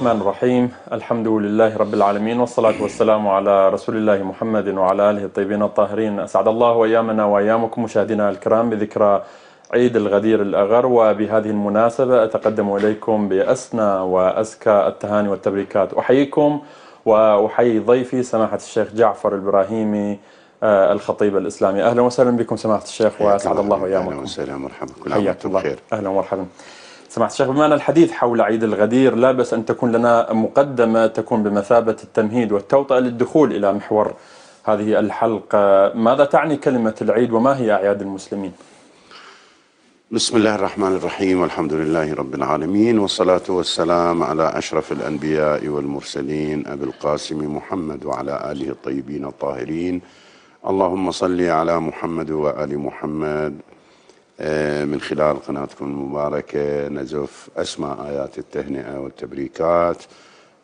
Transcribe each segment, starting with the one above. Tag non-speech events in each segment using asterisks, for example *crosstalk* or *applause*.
الرحمن الرحيم. الحمد لله رب العالمين والصلاة والسلام على رسول الله محمد وعلى آله الطيبين الطاهرين. أسعد الله أيامنا وأيامكم مشاهدينا الكرام بذكرى عيد الغدير الأغر وبهذه المناسبة أتقدم إليكم بأسنى وأزكى التهاني والتبريكات. أحييكم وأحيي ضيفي سماحة الشيخ جعفر الإبراهيمي آه، الخطيب الإسلامي. أهلا وسهلا بكم سماحة الشيخ وأسعد الله أيامكم أهلا وسهلا مرحبا كل عام وأنتم بخير. أهلا ومرحبا. سمعت الشيخ بما ان الحديث حول عيد الغدير لا بس أن تكون لنا مقدمة تكون بمثابة التمهيد والتوطئة للدخول إلى محور هذه الحلقة، ماذا تعني كلمة العيد وما هي أعياد المسلمين؟ بسم الله الرحمن الرحيم والحمد لله رب العالمين والصلاة والسلام على أشرف الأنبياء والمرسلين أبي القاسم محمد وعلى آله الطيبين الطاهرين اللهم صل على محمد وآل محمد من خلال قناتكم المباركة نزف أسمى آيات التهنئة والتبريكات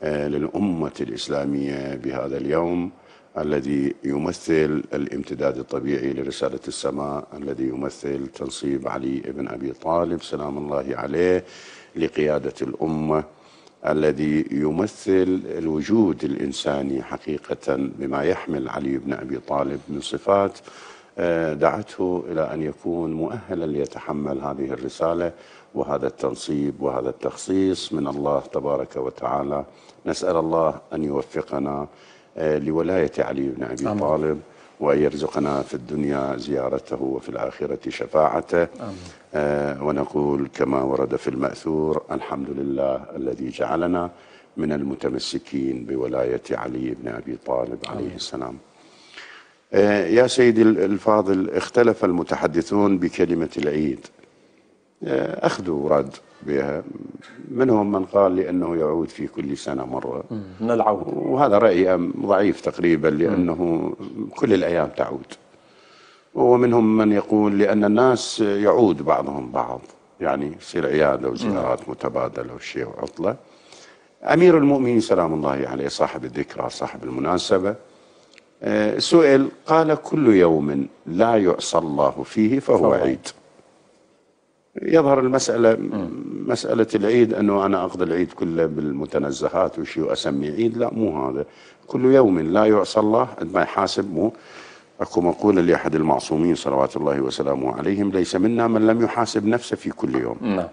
آه، للأمة الإسلامية بهذا اليوم الذي يمثل الامتداد الطبيعي لرسالة السماء الذي يمثل تنصيب علي بن أبي طالب سلام الله عليه لقيادة الأمة الذي يمثل الوجود الإنساني حقيقة بما يحمل علي بن أبي طالب من صفات آه، دعته إلى أن يكون مؤهلا ليتحمل هذه الرسالة وهذا التنصيب وهذا التخصيص من الله تبارك وتعالى. نسأل الله أن يوفقنا آه، لولاية علي بن أبي آمين. طالب وأن يرزقنا في الدنيا زيارته وفي الآخرة شفاعته. آه، ونقول كما ورد في المأثور الحمد لله الذي جعلنا من المتمسكين بولاية علي بن أبي طالب عليه السلام. آه، يا سيدي الفاضل اختلف المتحدثون بكلمة العيد. آه، أخذوا ورد بها. منهم من قال لأنه يعود في كل سنة مرة. من العود وهذا رأي ضعيف تقريبا لأنه كل الأيام تعود. ومنهم من يقول لأن الناس يعود بعضهم بعض. يعني يصير عيادة وزيارات متبادلة وشيء وعطلة. أمير المؤمنين سلام الله عليه صاحب الذكرى صاحب المناسبة. آه، سئل قال كل يوم لا يعصى الله فيه فهو عيد. يظهر المسألة مسألة العيد أنه أنا أقضي العيد كله بالمتنزهات وشي وأسمي عيد؟ لا مو هذا. كل يوم لا يعصى الله عندما يحاسب مو. أكو مقولة لأحد المعصومين صلوات الله وسلامه عليهم ليس منا من لم يحاسب نفسه في كل يوم. نعم.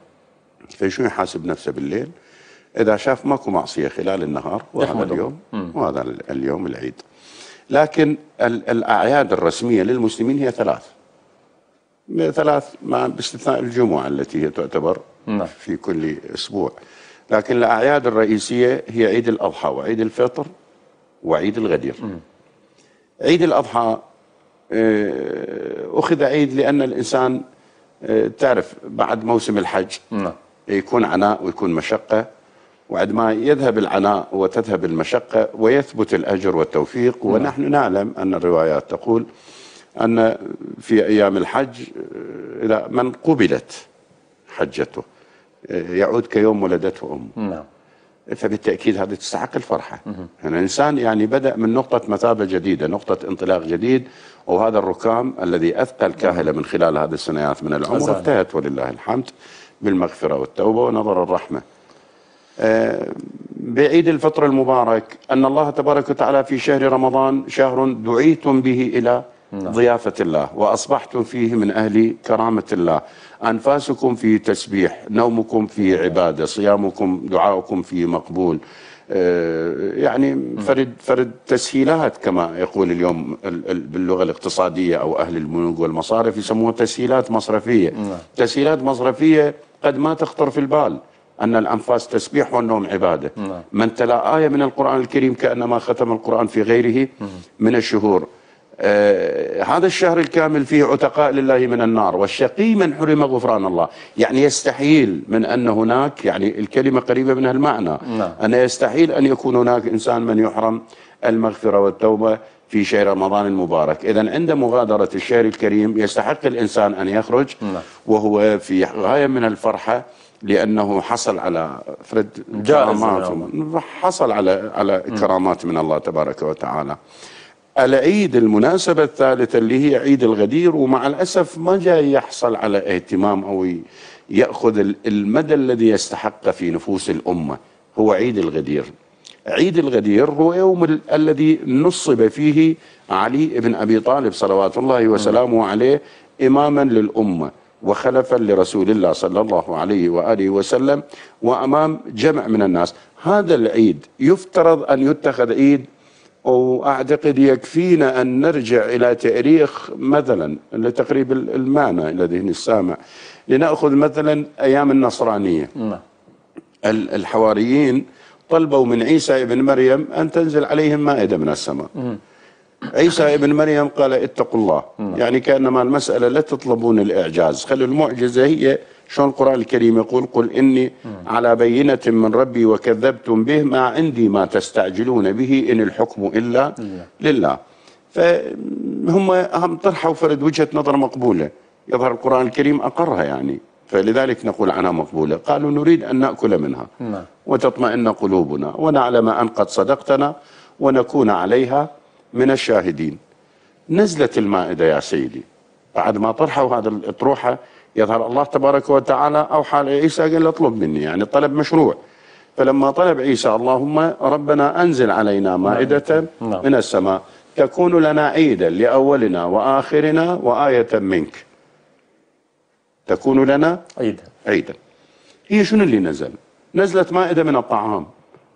فشو يحاسب نفسه بالليل؟ إذا شاف ماكو معصية خلال النهار وهذا. اليوم وهذا ال- اليوم العيد. لكن ال- الأعياد الرسمية للمسلمين هي ثلاث. ثلاث مع باستثناء الجمعة التي هي تعتبر نعم. في كل أسبوع. لكن الأعياد الرئيسية هي عيد الأضحى وعيد الفطر وعيد الغدير. عيد الأضحى آه، أخذ عيد لأن الإنسان آه، تعرف بعد موسم الحج نعم. يكون عناء ويكون مشقة. وعندما يذهب العناء وتذهب المشقة ويثبت الأجر والتوفيق. ونحن نعلم أن الروايات تقول أن في أيام الحج آه، إذا من قبلت حجته آه، يعود كيوم ولدته أمه. نعم. فبالتأكيد هذا تستحق الفرحة. يعني الإنسان يعني بدأ من نقطة مثابة جديدة نقطة انطلاق جديد وهذا الركام الذي أثقل كاهلة من خلال هذه السنوات من العمر. انتهت ولله الحمد بالمغفرة والتوبة ونظر الرحمة. بعيد الفطر المبارك أن الله تبارك وتعالى في شهر رمضان شهر دعيتم به إلى ضيافة الله وأصبحتم فيه من أهل كرامة الله. أنفاسكم في تسبيح نومكم في عبادة صيامكم دعاؤكم في مقبول. آه، يعني فرد فرد تسهيلات كما يقول اليوم ال- ال- باللغة الاقتصادية أو أهل البنوك والمصارف يسموها تسهيلات مصرفية. تسهيلات مصرفية قد ما تخطر في البال. أن الأنفاس تسبيح والنوم عبادة. من تلا آية من القرآن الكريم كأنما ختم القرآن في غيره من الشهور. آه هذا الشهر الكامل فيه عتقاء لله من النار والشقي من حرم غفران الله. يعني يستحيل من أن هناك يعني الكلمة قريبة من المعنى. نعم. أن يستحيل أن يكون هناك إنسان من يحرم المغفرة والتوبة في شهر رمضان المبارك. إذا عند مغادرة الشهر الكريم يستحق الإنسان أن يخرج. نعم. وهو في غاية من الفرحة لأنه حصل على فرد كرامات. حصل على على كرامات من الله تبارك وتعالى. العيد المناسبة الثالثة اللي هي عيد الغدير ومع الأسف ما جاي يحصل على اهتمام أو يأخذ ال- المدى الذي يستحق في نفوس الأمة. هو عيد الغدير. عيد الغدير هو يوم ال- الذي نصب فيه علي بن أبي طالب صلوات الله وسلامه عليه إماما للأمة. وخلفا لرسول الله صلى الله عليه وآله وسلم وأمام جمع من الناس. هذا العيد يفترض أن يتخذ عيد واعتقد يكفينا أن نرجع إلى تاريخ مثلا لتقريب المعنى إلى ذهن السامع لنأخذ مثلا أيام النصرانية. نعم. ال- الحواريين طلبوا من عيسى ابن مريم أن تنزل عليهم مائدة من السماء. عيسى ابن مريم قال اتقوا الله. يعني كأنما المسألة لا تطلبون الإعجاز. خلوا المعجزة هي شلون القرآن الكريم يقول قل إني على بينة من ربي وكذبتم به ما عندي ما تستعجلون به إن الحكم إلا لله. فهم هم طرحوا فرد وجهة نظر مقبولة. يظهر القرآن الكريم أقرها يعني. فلذلك نقول عنها مقبولة. قالوا نريد أن نأكل منها. نعم. وتطمئن قلوبنا. ونعلم أن قد صدقتنا ونكون عليها من الشاهدين. نزلت المائدة يا سيدي. بعد ما طرحوا هذا الأطروحة يظهر الله تبارك وتعالى أوحى لعيسى قال له اطلب مني يعني الطلب مشروع. فلما طلب عيسى اللهم ربنا أنزل علينا مائدة نعم. من السماء تكون لنا عيدا لأولنا وآخرنا وآية منك. تكون لنا عيدا. عيدا. هي شنو اللي نزل؟ نزلت مائدة من الطعام.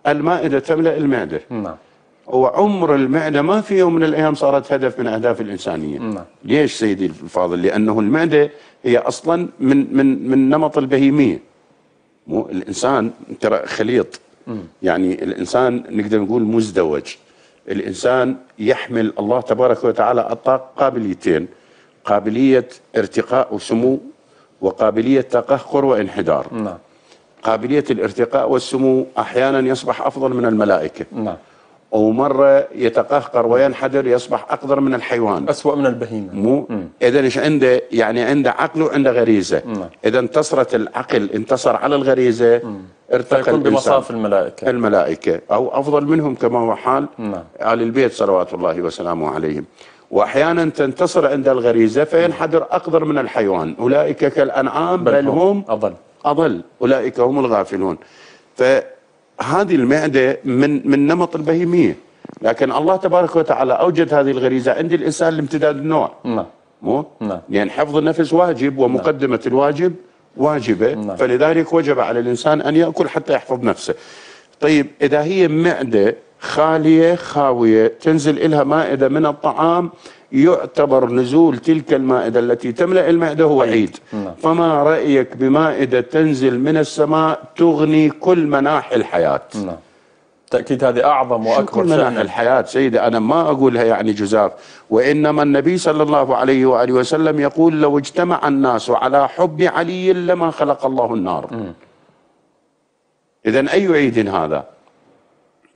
المائدة تملأ المعدة. نعم. وعمر المعدة ما في يوم من الأيام صارت هدف من أهداف الإنسانية. نعم. ليش سيدي الفاضل؟ لأنه المعدة هي أصلا من من من نمط البهيمية. مو الإنسان ترى خليط. يعني الإنسان نقدر نقول مزدوج. الإنسان يحمل الله تبارك وتعالى أعطاه قابليتين. قابلية ارتقاء وسمو وقابلية تقهقر وانحدار. نعم. قابلية الارتقاء والسمو أحيانا يصبح أفضل من الملائكة. نعم. ومرة يتقهقر وينحدر يصبح أقدر من الحيوان. أسوأ من البهيمة. مو؟ إذا إيش عنده؟ يعني عنده عقل وعنده غريزة. إذا انتصرت العقل انتصر على الغريزة ارتقى فيكون. بمصاف الملائكة. الملائكة. أو أفضل منهم كما هو حال نعم. آل البيت صلوات الله وسلامه عليهم. وأحيانا تنتصر عند الغريزة فينحدر أقدر من الحيوان. أولئك كالأنعام بل هم أضل. أضل. أولئك هم الغافلون. فهذه المعدة من من نمط البهيمية. لكن الله تبارك وتعالى أوجد هذه الغريزة عند الإنسان لامتداد النوع. نعم. مو؟ نعم. لأن حفظ النفس واجب ومقدمة الواجب واجبة. نعم. فلذلك وجب على الإنسان أن يأكل حتى يحفظ نفسه. طيب إذا هي معدة خالية خاوية تنزل إلها مائدة من الطعام يعتبر نزول تلك المائدة التي تملأ المعدة هو عيد. نعم. فما رأيك بمائدة تنزل من السماء تغني كل مناحي الحياة؟ نعم. تأكيد هذه أعظم وأكبر كل مناحي الحياة؟ سيدي أنا ما أقولها يعني جزاف. وإنما النبي صلى الله عليه وآله وسلم يقول لو اجتمع الناس على حب علي لما خلق الله النار. إذا أي عيد هذا؟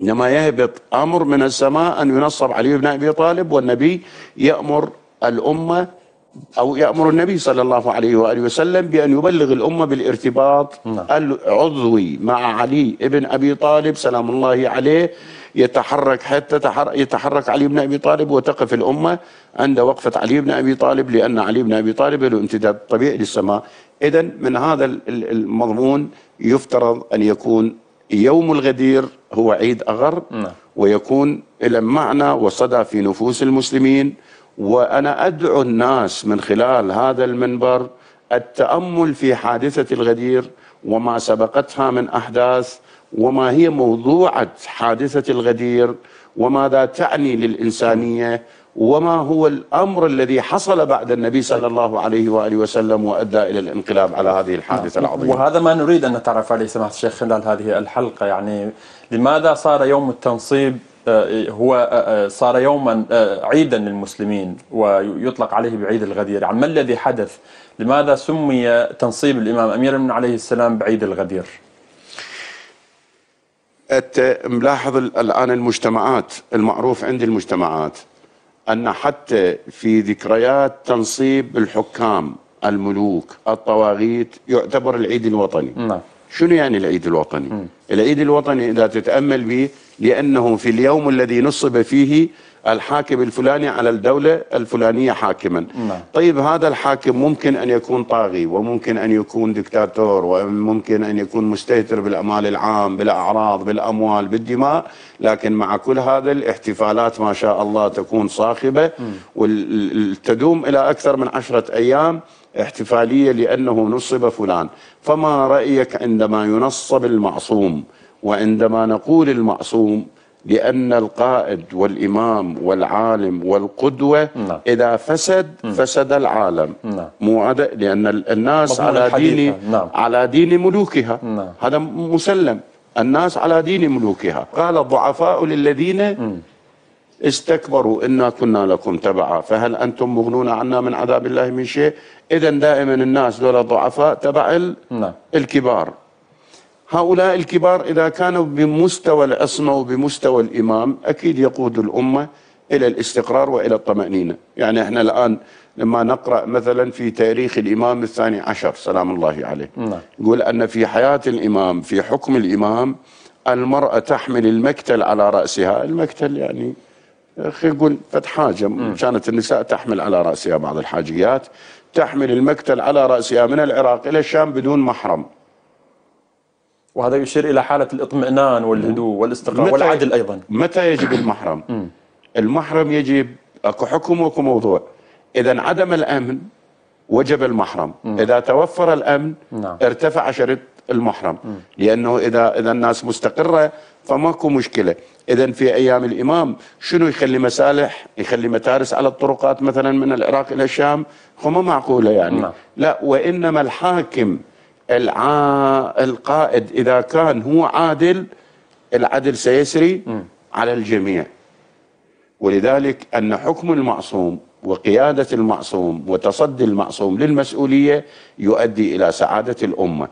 إنما يهبط أمر من السماء أن ينصب علي بن أبي طالب والنبي يأمر الأمة أو يأمر النبي صلى الله عليه وآله وسلم بأن يبلغ الأمة بالارتباط نعم. العضوي مع علي بن أبي طالب سلام الله عليه يتحرك حتى تحر- يتحرك علي بن أبي طالب وتقف الأمة عند وقفة علي بن أبي طالب لأن علي بن أبي طالب له امتداد طبيعي للسماء إذا من هذا ال- ال- المضمون يفترض أن يكون يوم الغدير هو عيد أغر نعم. ويكون له معنى وصدى في نفوس المسلمين وأنا أدعو الناس من خلال هذا المنبر التأمل في حادثة الغدير وما سبقتها من أحداث وما هي موضوعة حادثة الغدير وماذا تعني للإنسانية وما هو الأمر الذي حصل بعد النبي صلى الله عليه وآله وسلم وأدى إلى الانقلاب على هذه الحادثة العظيمة؟ وهذا ما نريد أن نتعرف عليه سماحة الشيخ خلال هذه الحلقة. يعني لماذا صار يوم التنصيب؟ آه، هو آه، آه، صار يوما عيدا للمسلمين ويطلق عليه بعيد الغدير. يعني ما الذي حدث؟ لماذا سمي تنصيب الإمام أمير من عليه السلام بعيد الغدير؟ ملاحظ ال- الآن المجتمعات المعروف عند المجتمعات أن حتى في ذكريات تنصيب الحكام الملوك الطواغيت يعتبر العيد الوطني. نعم. شنو يعني العيد الوطني؟ م. العيد الوطني إذا تتأمل به لأنه في اليوم الذي نصب فيه الحاكم الفلاني على الدولة الفلانية حاكما. نعم. طيب هذا الحاكم ممكن أن يكون طاغي وممكن أن يكون دكتاتور وممكن أن يكون مستهتر بالأمال العام بالأعراض بالأموال بالدماء لكن مع كل هذا الاحتفالات ما شاء الله تكون صاخبة. وتدوم إلى أكثر من عشرة أيام احتفالية لأنه نصب فلان. فما رأيك عندما ينصب المعصوم وعندما نقول المعصوم لأن القائد والإمام والعالم والقدوة نعم. إذا فسد فسد العالم. نعم. مو هذا لأن الناس على. دين نعم. على دين ملوكها. نعم. هذا مسلم. الناس على دين ملوكها. قال الضعفاء للذين استكبروا. إنا كنا لكم تبعا. فهل أنتم مغنون عنا من عذاب الله من شيء؟ إذا دائما الناس دول ضعفاء تبع ال- نعم. الكبار. هؤلاء الكبار إذا كانوا بمستوى العصمة وبمستوى الإمام أكيد يقود الأمة إلى الاستقرار وإلى الطمأنينة. يعني إحنا الآن لما نقرأ مثلا في تاريخ الإمام الثاني عشر سلام الله عليه نعم. يقول أن في حياة الإمام في حكم الإمام المرأة تحمل المكتل على رأسها. المكتل يعني خلينا نقول فد حاجة كانت النساء تحمل على رأسها بعض الحاجيات تحمل المكتل على رأسها من العراق إلى الشام بدون محرم. وهذا يشير إلى حالة الاطمئنان والهدوء والاستقرار والعدل أيضا. متى يجب المحرم؟ المحرم يجب أكو حكم وأكو موضوع. إذا عدم الأمن وجب المحرم. إذا توفر الأمن نعم. ارتفع شرط المحرم. لأنه اذا إذا الناس مستقرة فماكو مشكلة. إذا في أيام الإمام شنو يخلي مسالح؟ يخلي متارس على الطرقات مثلا من العراق إلى الشام؟ هو ما معقولة يعني. نعم. لا وإنما الحاكم الع... القائد إذا كان هو عادل العدل سيسري على الجميع. ولذلك أن حكم المعصوم وقيادة المعصوم وتصدي المعصوم للمسؤولية يؤدي إلى سعادة الأمة.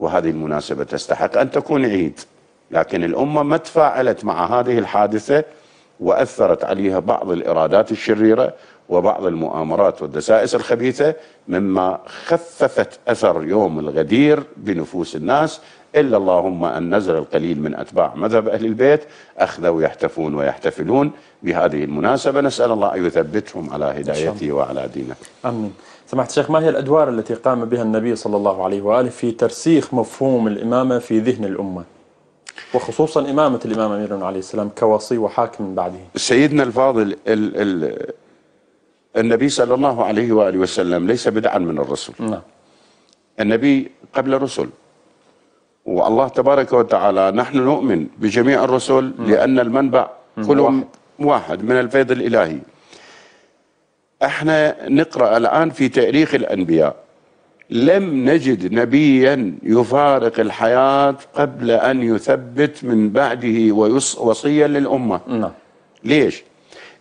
وهذه المناسبة تستحق أن تكون عيد لكن الأمة ما تفاعلت مع هذه الحادثة وأثرت عليها بعض الإرادات الشريرة وبعض المؤامرات والدسائس الخبيثة مما خففت أثر يوم الغدير بنفوس الناس. إلا اللهم أن نزل القليل من أتباع مذهب أهل البيت أخذوا يحتفون ويحتفلون بهذه المناسبة. نسأل الله أن يثبتهم على هدايته وعلى دينه. آمين. سمعت الشيخ ما هي الأدوار التي قام بها النبي صلى الله عليه وآله في ترسيخ مفهوم الإمامة في ذهن الأمة؟ وخصوصا إمامة الإمام أمير عليه السلام كوصي وحاكم من بعده. سيدنا الفاضل ال ال النبي صلى الله عليه وآله وسلم ليس بدعا من الرسل نعم. النبي قبل الرسل. والله تبارك وتعالى نحن نؤمن بجميع الرسل لأن المنبع كلهم واحد. من الفيض الإلهي. إحنا نقرأ الآن في تاريخ الأنبياء. لم نجد نبيا يفارق الحياة قبل أن يثبت من بعده وصيا للأمة. نعم. ليش؟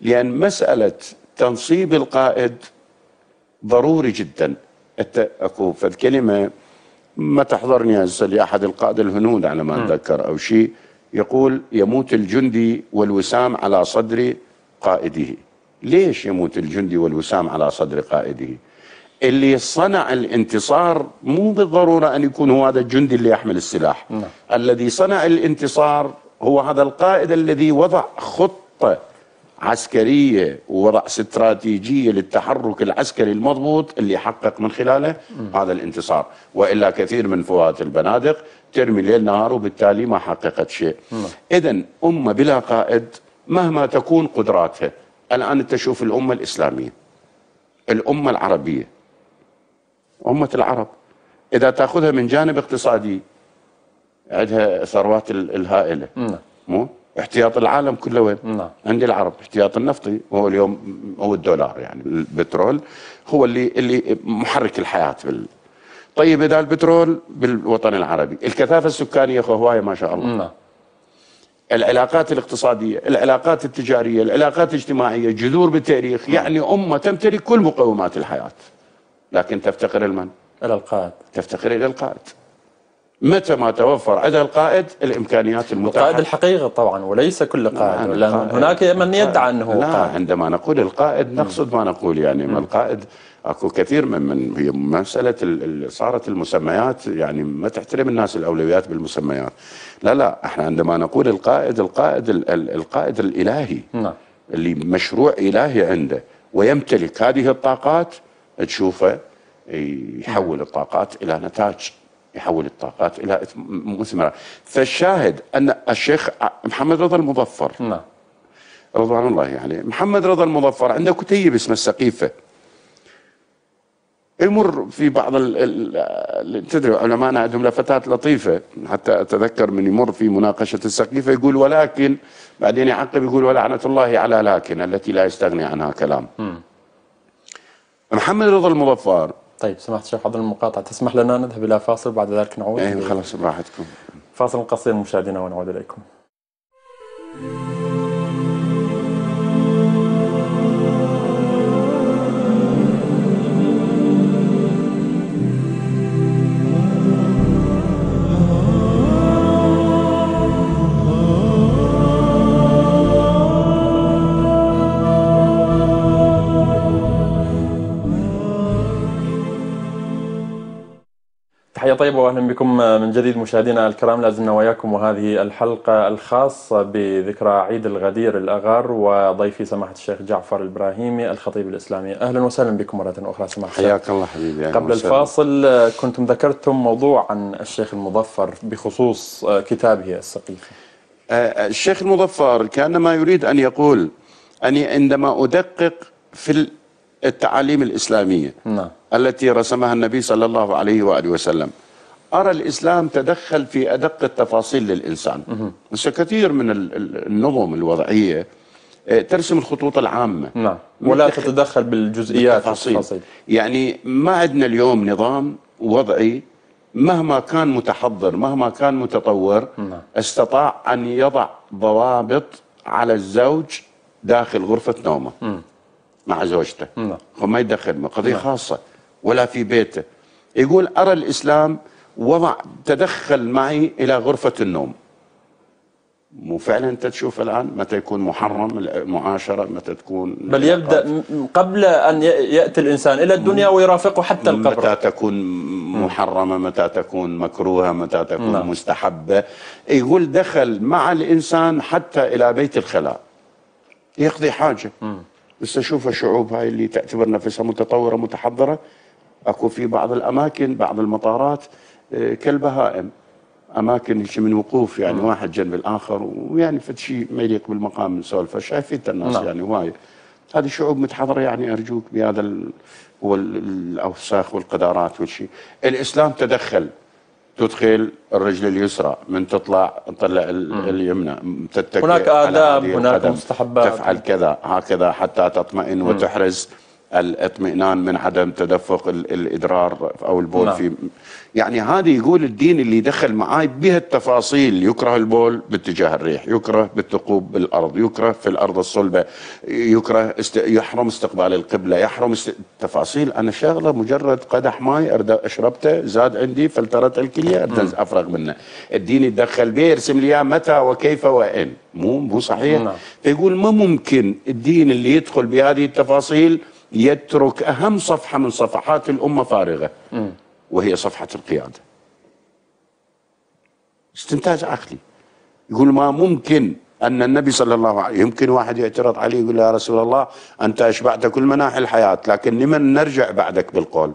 لأن مسألة تنصيب القائد ضروري جدا. اكو فد كلمة ما تحضرني هسه لأحد القادة الهنود على ما أتذكر أو شيء. يقول يموت الجندي والوسام على صدر قائده. ليش يموت الجندي والوسام على صدر قائده؟ اللي صنع الانتصار مو بالضرورة أن يكون هو هذا الجندي اللي يحمل السلاح. نعم. الذي صنع الانتصار هو هذا القائد الذي وضع خطة عسكرية ووضع استراتيجية للتحرك العسكري المضبوط اللي حقق من خلاله هذا الانتصار. وإلا كثير من فوات البنادق ترمي ليل نهار وبالتالي ما حققت شيء. إذا أمة بلا قائد مهما تكون قدراتها الآن أنت تشوف الأمة الإسلامية الأمة العربية أمة العرب. إذا تأخذها من جانب اقتصادي عندها ثروات ال- الهائلة. نعم. مو؟ احتياط العالم كله وين؟ نعم. عند العرب. احتياط النفطي وهو اليوم هو الدولار يعني البترول هو اللي اللي محرك الحياة بال. طيب إذا البترول بالوطن العربي الكثافة السكانية اخو هواية ما شاء الله. نعم. العلاقات الاقتصادية العلاقات التجارية العلاقات الاجتماعية جذور بالتاريخ يعني أمة تمتلك كل مقومات الحياة. لكن تفتقر المن إلى القائد. تفتقر إلى القائد. متى ما توفر عند القائد الإمكانيات المتاحة؟ القائد الحقيقي طبعا وليس كل قائد لا، القائد- هناك من يدعي أنه لا قائد. عندما نقول القائد نقصد ما نقول يعني ما القائد أكو كثير من من هي مسألة ال- ال- صارت المسميات يعني ما تحترم الناس الأولويات بالمسميات. لا لا إحنا عندما نقول القائد القائد ال- ال- القائد الإلهي نعم. اللي مشروع إلهي عنده ويمتلك هذه الطاقات تشوفه يحول الطاقات إلى نتاج. يحول الطاقات إلى مثمرات فالشاهد أن الشيخ محمد رضا المظفر. نعم. رضوان الله يعني. محمد رضا المظفر عنده كتيب اسمه السقيفة. يمر في بعض ال ال تدري علماءنا عندهم لفتات لطيفة. حتى أتذكر من يمر في مناقشة السقيفة يقول ولكن بعدين يعقب يقول ولعنة الله على لكن التي لا يستغني عنها كلام. محمد رضا المظفر طيب سمحت شيخ عبد المقاطعة تسمح لنا نذهب إلى فاصل بعد ذلك نعود إيه خلاص براحتكم. فاصل قصير مشاهدينا ونعود إليكم. تحية طيبة وأهلا بكم من جديد مشاهدينا الكرام. لازلنا وياكم وهذه الحلقة الخاصة بذكرى عيد الغدير الأغر وضيفي سماحة الشيخ جعفر الإبراهيمي الخطيب الإسلامي. أهلا وسهلا بكم مرة أخرى سماحة الشيخ. حياك الله حبيبي قبل. الفاصل كنتم ذكرتم موضوع عن الشيخ المظفر بخصوص كتابه السقيفة آه، الشيخ المظفر كان ما يريد أن يقول أني عندما أدقق في التعاليم الإسلامية نعم. التي رسمها النبي صلى الله عليه وآله وسلم أرى الإسلام تدخل في أدق التفاصيل للإنسان. بس كثير من ال- ال- النظم الوضعية آه، ترسم الخطوط العامة. نعم. ولا تتدخل بالجزئيات بالتفاصيل. والتفاصيل. يعني ما عندنا اليوم نظام وضعي مهما كان متحضر مهما كان متطور نعم. استطاع أن يضع ضوابط على الزوج داخل غرفة نومه. مع زوجته. نعم. ما يدخل قضية خاصة ولا في بيته. يقول أرى الإسلام وضع تدخل معي إلى غرفة النوم. مو فعلا أنت تشوف الآن متى يكون محرم المعاشرة متى تكون بل يبدأ م- قبل أن ي- يأتي الإنسان إلى الدنيا ويرافقه حتى القبر. متى تكون محرمة متى تكون مكروهة متى تكون نعم. مستحبة. يقول دخل مع الإنسان حتى إلى بيت الخلاء. يقضي حاجة. بس أشوف الشعوب هاي اللي تعتبر نفسها متطورة متحضرة. أكو في بعض الأماكن بعض المطارات. كالبهائم أماكن هيك من وقوف يعني واحد جنب الآخر ويعني فد شيء ما يليق بالمقام نسولفه شايفين الناس نعم. يعني وايد هذه شعوب متحضرة يعني أرجوك بهذا ال... هو ال- الاوساخ والقذارات والشيء الإسلام تدخل تدخل الرجل اليسرى من تطلع تطلع ال- اليمنى تتكئ هناك آداب، هناك مستحبات. تفعل كذا هكذا حتى تطمئن وتحرز الاطمئنان من عدم تدفق ال- الإدرار أو البول نعم. في يعني هذه يقول الدين اللي دخل معاي بها التفاصيل يكره البول باتجاه الريح يكره بالثقوب بالأرض يكره في الأرض الصلبة يكره است... يحرم استقبال القبلة يحرم است... تفاصيل. أنا شغلة مجرد قدح ماي أرد أشربته زاد عندي فلترت الكلية أفرغ منه. الدين يتدخل به يرسم لي متى وكيف وين مو مو صحيح؟ نعم. فيقول ما ممكن الدين اللي يدخل بهذه التفاصيل يترك أهم صفحة من صفحات الأمة فارغة. وهي صفحة القيادة. استنتاج عقلي. يقول ما ممكن أن النبي صلى الله عليه يمكن واحد يعترض عليه يقول يا رسول الله أنت أشبعت كل مناحي الحياة لكن لمن نرجع بعدك بالقول؟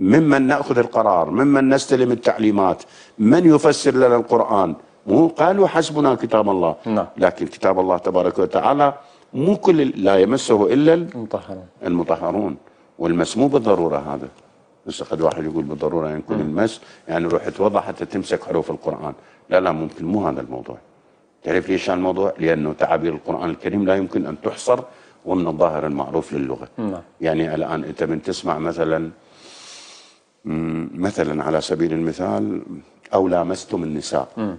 ممن نأخذ القرار ممن نستلم التعليمات من يفسر لنا القرآن؟ مو قالوا حسبنا كتاب الله. نعم. لكن كتاب الله تبارك وتعالى مو كل لا يمسه إلا مطهرا المطهرون. والمس مو بالضرورة هذا. بس قد واحد يقول بالضرورة يكون المس يعني روح توضع حتى تمسك حروف القرآن. لا لا ممكن مو هذا الموضوع. تعرف ليش هذا الموضوع؟ لأنه تعابير القرآن الكريم لا يمكن أن تحصر ضمن الظاهر المعروف للغة. نعم. يعني الآن أنت من تسمع مثلا مثلا على سبيل المثال أو لامستم النساء.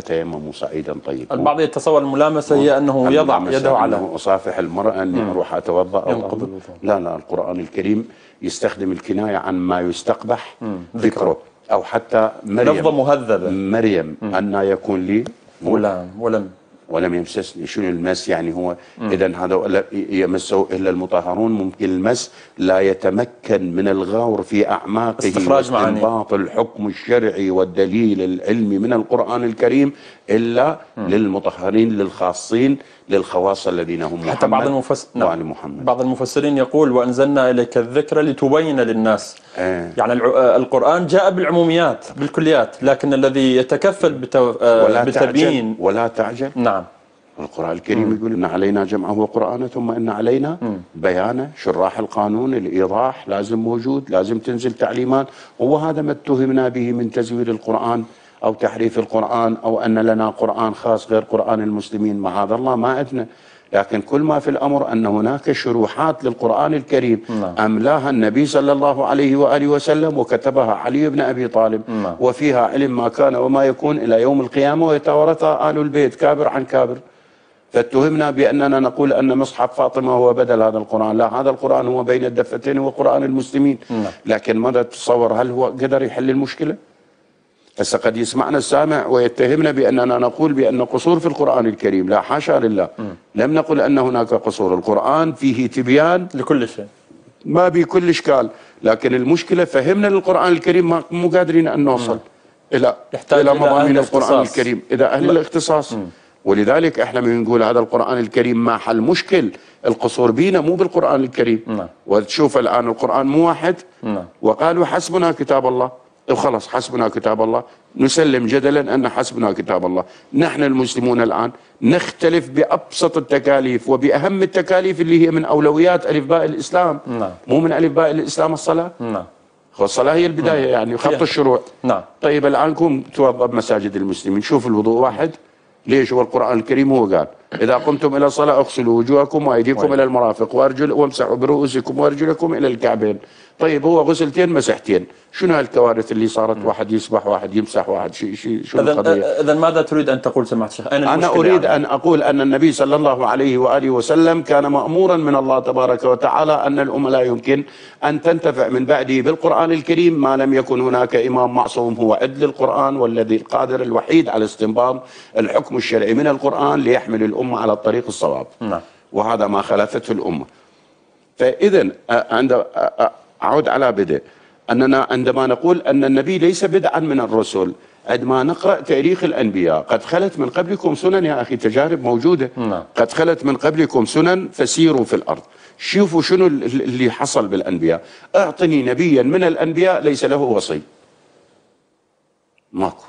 فتيمموا صعيدا طيبا. البعض يتصور الملامسة هي أنه يضع يده على أنه أني أروح أتوضأ أو ينقض أوضأ. الوضوء. لا لا القرآن الكريم يستخدم الكناية عن ما يستقبح ذكره. أو حتى مريم. لفظة مهذبة. مريم. أن يكون لي ولم ولم ولم يمسسني. شنو المس يعني هو؟ اذا هذا يمسه إلا المطهرون. ممكن المس لا يتمكن من الغور في أعماقه استخراج. واستنباط الحكم الشرعي والدليل العلمي من القرآن الكريم إلا للمطهرين للخاصين. للخواص الذين هم محمد حتى بعض المفس... وآل نعم. محمد. بعض المفسرين يقول وأنزلنا إليك الذكر لتبين للناس. آه. يعني الع- القرآن جاء بالعموميات بالكليات لكن الذي يتكفل بتو... آه، ولا تعجل بتبيين ولا تعجل. نعم. القرآن الكريم يقول إن علينا جمعه وقرآنه ثم إن علينا بيانه. شراح القانون الإيضاح لازم موجود لازم تنزل تعليمات. هو هذا ما اتهمنا به من تزوير القرآن. أو تحريف القرآن أو أن لنا قرآن خاص غير قرآن المسلمين معاذ الله ما عندنا لكن كل ما في الأمر أن هناك شروحات للقرآن الكريم نعم. أملاها النبي صلى الله عليه وآله وسلم وكتبها علي بن أبي طالب نعم. وفيها علم ما كان وما يكون إلى يوم القيامة ويتوارثها آل البيت كابر عن كابر فاتهمنا بأننا نقول أن مصحف فاطمة هو بدل هذا القرآن، لا هذا القرآن هو بين الدفتين هو قران المسلمين، نعم. لكن ماذا تتصور هل هو قدر يحل المشكلة؟ هسه قد يسمعنا السامع ويتهمنا بأننا نقول بأن قصور في القرآن الكريم، لا حاشا لله، لم نقل أن هناك قصور، القرآن فيه تبيان لكل شيء. ما بكل إشكال، لكن المشكلة فهمنا للقرآن الكريم ما مو قادرين أن نوصل إلى يحتاج إلى مضامين القرآن. الكريم، إذا أهل الاختصاص. ولذلك إحنا من نقول هذا القرآن الكريم ما حل مشكل. القصور بينا مو بالقرآن الكريم. نعم. وتشوف الآن القرآن مو واحد. نعم. وقالوا حسبنا كتاب الله. وخلص حسبنا كتاب الله. نسلم جدلا أن حسبنا كتاب الله. نحن المسلمون الآن نختلف بأبسط التكاليف وبأهم التكاليف اللي هي من أولويات ألف باء الإسلام. نعم. مو من ألف باء الإسلام الصلاة؟ نعم. هي البداية يعني خط. الشروع. نعم. طيب الآن قوم توضب مساجد المسلمين؟ شوف الوضوء واحد. ليش؟ هو القرآن الكريم هو قال إذا قمتم إلى الصلاة اغسلوا وجوهكم وأيديكم. إلى المرافق وارجل وامسحوا برؤوسكم وأرجلكم إلى الكعبين طيب هو غسلتين مسحتين شنو هالكوارث اللي صارت واحد يسبح واحد يمسح واحد شي شي شو القضية اذا اذا ماذا تريد أن تقول سماحة الشيخ؟ أنا المشكلة أريد يعني؟ أن أقول أن النبي صلى الله عليه وآله وسلم كان مأمورا من الله تبارك وتعالى أن الأمة لا يمكن أن تنتفع من بعده بالقرآن الكريم ما لم يكن هناك إمام معصوم هو عدل القرآن والذي القادر الوحيد على استنباط الحكم الشرعي من القرآن ليحمل الأمة على الطريق الصواب. نعم. وهذا ما خلفته الأمة. فإذا عند أعود على بدء. أننا عندما نقول أن النبي ليس بدعا من الرسل عندما نقرأ تاريخ الأنبياء قد خلت من قبلكم سنن يا أخي تجارب موجودة. نعم. قد خلت من قبلكم سنن فسيروا في الأرض. شوفوا شنو اللي حصل بالأنبياء. أعطني نبيا من الأنبياء ليس له وصي. ماكو.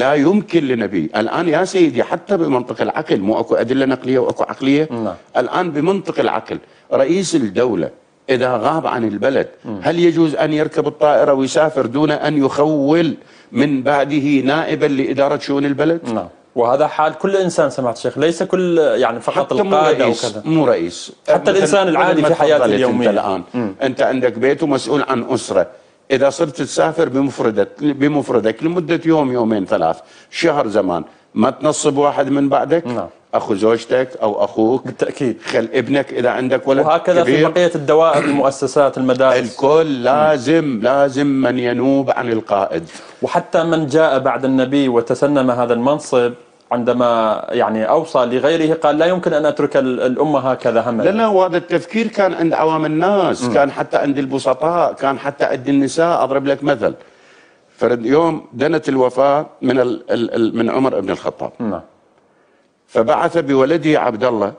لا يمكن لنبي. الآن يا سيدي حتى بمنطق العقل مو أكو أدلة نقلية وأكو عقلية؟ نعم. الآن بمنطق العقل رئيس الدولة إذا غاب عن البلد هل يجوز أن يركب الطائرة ويسافر دون أن يخول من بعده نائبا لإدارة شؤون البلد؟ نعم. وهذا حال كل إنسان سماحه الشيخ ليس كل يعني فقط القاده أو رئيس كذا. مو رئيس. حتى الإنسان العادي في حياته تفضلت اليومية. انت الان أنت عندك بيت ومسؤول عن أسرة. إذا صرت تسافر بمفردك بمفردك لمدة يوم يومين ثلاث شهر زمان. ما تنصب واحد من بعدك؟ نعم. أخو زوجتك أو أخوك بالتأكيد. خل ابنك إذا عندك ولد وهكذا في كبير. بقية الدوائر المؤسسات المدارس. الكل لازم لازم من ينوب عن القائد. وحتى من جاء بعد النبي وتسنم هذا المنصب عندما يعني أوصى لغيره قال لا يمكن أن أترك ال- الأمة هكذا هملا. لا لا وهذا التفكير كان عند عوام الناس كان حتى عند البسطاء كان حتى عند النساء. أضرب لك مثل. فرد يوم دنت الوفاة من ال ال ال من عمر بن الخطاب. نعم. فبعث بولده عبد الله